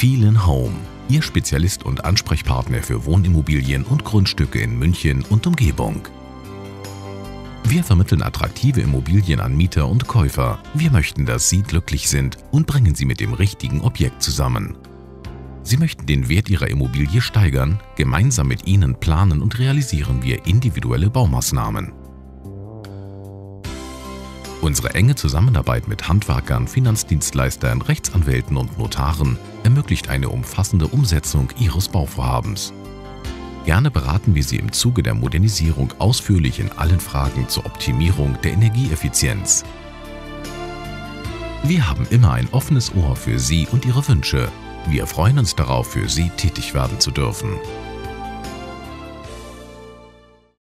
Vielen Home, Ihr Spezialist und Ansprechpartner für Wohnimmobilien und Grundstücke in München und Umgebung. Wir vermitteln attraktive Immobilien an Mieter und Käufer. Wir möchten, dass Sie glücklich sind und bringen Sie mit dem richtigen Objekt zusammen. Sie möchten den Wert Ihrer Immobilie steigern? Gemeinsam mit Ihnen planen und realisieren wir individuelle Baumaßnahmen. Unsere enge Zusammenarbeit mit Handwerkern, Finanzdienstleistern, Rechtsanwälten und Notaren ermöglicht eine umfassende Umsetzung Ihres Bauvorhabens. Gerne beraten wir Sie im Zuge der Modernisierung ausführlich in allen Fragen zur Optimierung der Energieeffizienz. Wir haben immer ein offenes Ohr für Sie und Ihre Wünsche. Wir freuen uns darauf, für Sie tätig werden zu dürfen.